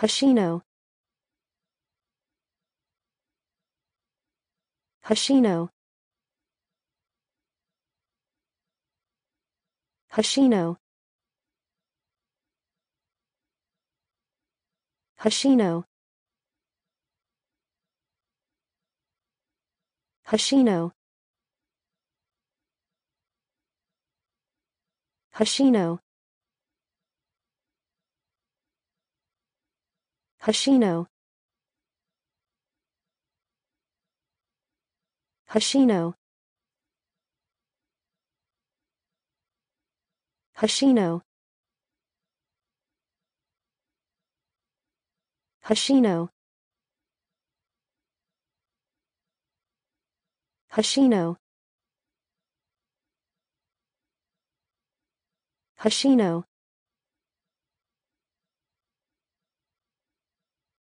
Hoshino Hoshino Hoshino Hoshino Hoshino Hoshino Hoshino Hoshino Hoshino Hoshino Hoshino Hoshino